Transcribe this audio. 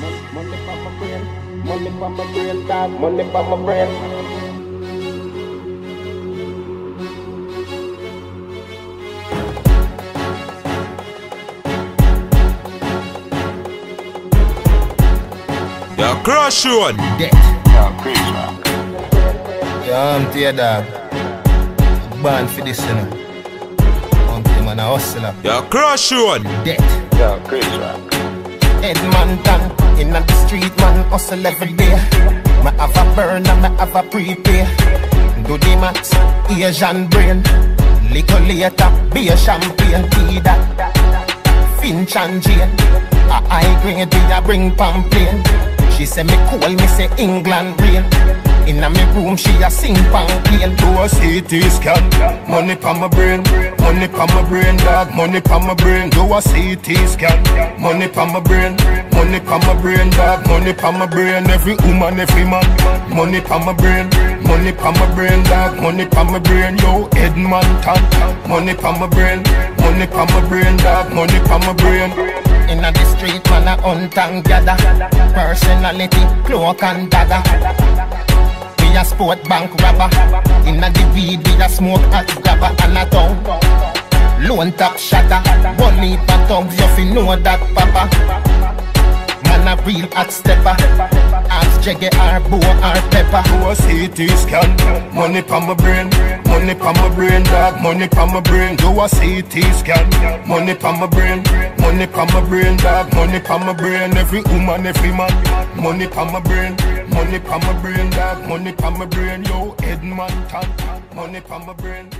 Money for my brain, money for my brain, dog. Money for my brain. Yo, crush road. Death. Yo, I'm to dog. Born for this, you know. Until man a hustler. Yo, crush road. Death. Edmonton, in the street, man, hustle every day. Me have a burn and me have a prepay. Do the max, Asian brain. Little later, be a champagne, tea that. Finch and Jane. A high grade, we a bring pamphlet. She say me cool, me say England rain. Room, she a sing pamphlet. Do a CT scan, money pa my brain, money pa my brain, dog, money pa my brain. Do a CT scan, money pa my brain, money pa my brain, dog, money pa my brain. Every woman, every man, money pa my brain, money pa my brain, dog, money pa my brain. Yo, Edmonton, money pa my brain, money pa my brain, dog, money pa my brain. Inna the street, man, a hunt and gather. Personality, cloak and dagger. A sport bank robber. Inna the weed, we a smoke hot grabber and a tongue. Lone top shatter. Of thugs, you fi know that, papa. Man a real hot stepper. Ask Jaggy or Bo or Pepper. Do a CT scan. Money pa my brain. Money pa my brain, dog. Money pa my brain. Do a CT scan. Money pa my brain. Money pa my brain, dog. Money pa my brain. Every woman, every man. Money pa my brain. Money pa my brain, dog. Money pa my brain. Yo, Edmonton. Money pa my brain.